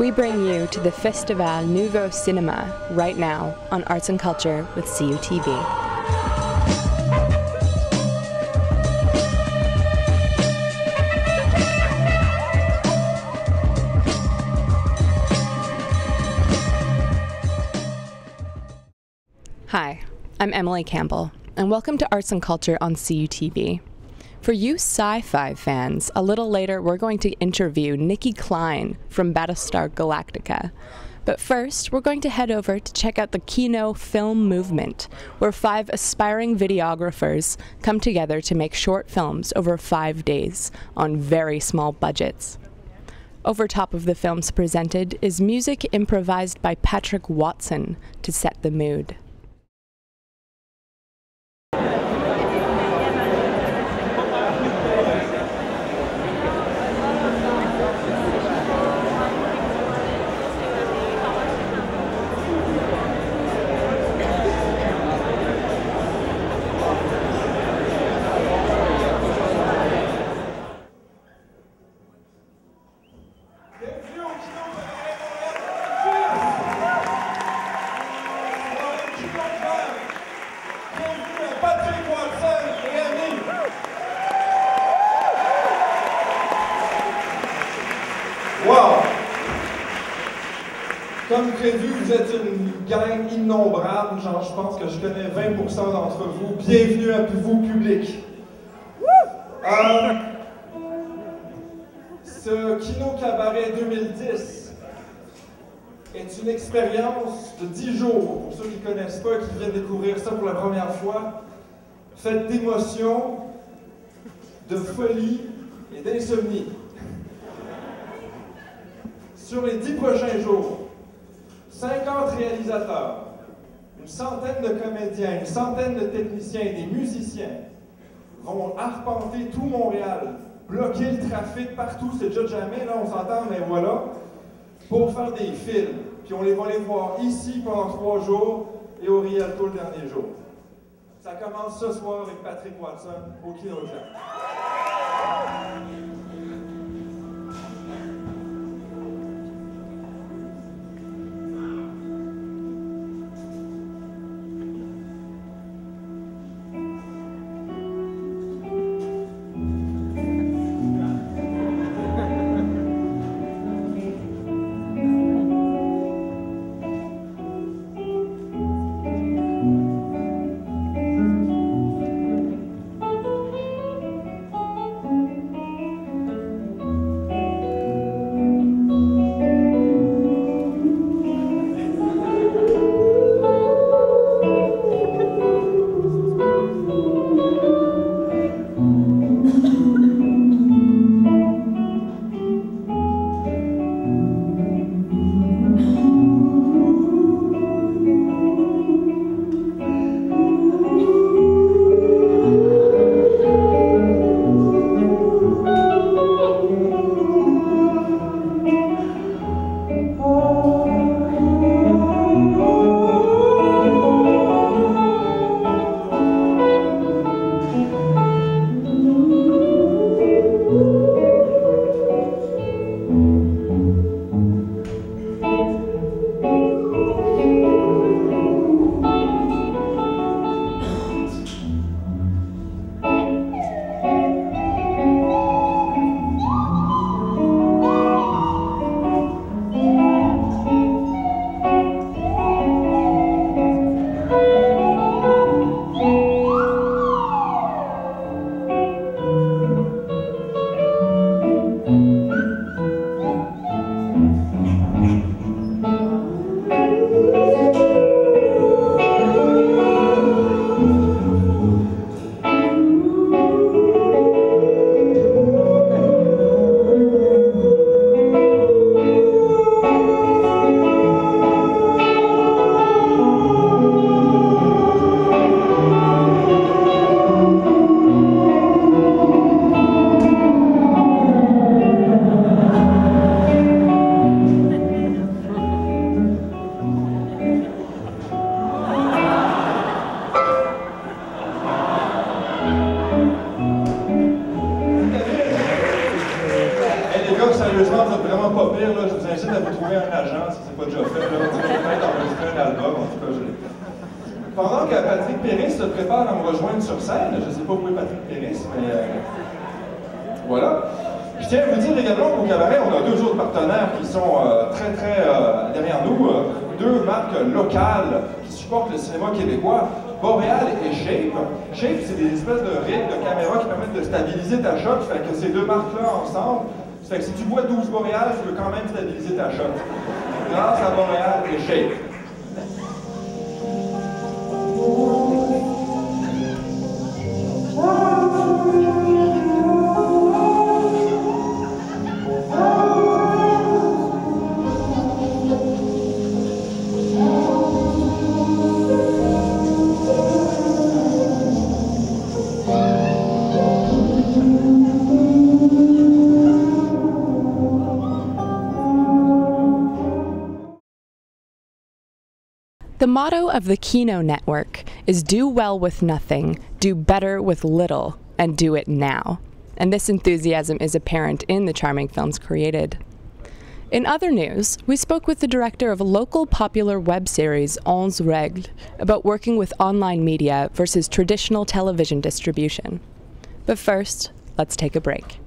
We bring you to the Festival Nouveau Cinema right now on Arts and Culture with CUTV. Hi, I'm Emily Campbell, and welcome to Arts and Culture on CUTV. For you sci fi fans, a little later we're going to interview Nikki Klein from Battlestar Galactica. But first, we're going to head over to check out the Kino Film Movement, where five aspiring videographers come together to make short films over five days on very small budgets. Over top of the films presented is music improvised by Patrick Watson to set the mood. Comme prévu, vous êtes une gang innombrable. Genre, je pense que je connais 20% d'entre vous. Bienvenue à vous, public. Euh, ce Kino Cabaret 2010 est une expérience de 10 jours, pour ceux qui ne connaissent pas et qui viennent découvrir ça pour la première fois, faite d'émotions, de folie et d'insomnie. Sur les 10 prochains jours, 50 réalisateurs, une centaine de comédiens, une centaine de techniciens et des musiciens vont arpenter tout Montréal, bloquer le trafic partout, c'est déjà jamais, là on s'entend, mais voilà, pour faire des films. Puis on les va les voir ici pendant trois jours et au Rialto le dernier jour. Ça commence ce soir avec Patrick Watson au Kino vraiment pas pire, je vous incite à vous trouver un agent si c'est pas déjà fait. Vous peut-être enregistrer un album, en tout cas, je Pendant que Patrick Péris se prépare à me rejoindre sur scène, je ne sais pas où est Patrick Péris, mais euh, voilà. Je tiens à vous dire également qu'au cabaret, on a deux autres partenaires qui sont euh, très très euh, derrière nous, deux marques locales qui supportent le cinéma québécois. Boréal et Shape. Shape, c'est des espèces de rigs de caméra qui permettent de stabiliser ta shot. Fait que ces deux marques-là ensemble, fait que si tu bois 12 Boréal, tu peux quand même stabiliser ta shot. Grâce à Boréal et Shape. The motto of the Kino Network is do well with nothing, do better with little, and do it now. And this enthusiasm is apparent in the charming films created. In other news, we spoke with the director of a local popular web series, Onze Règles, about working with online media versus traditional television distribution. But first, let's take a break.